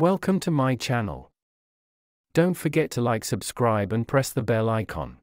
Welcome to my channel. Don't forget to like subscribe and press the bell icon.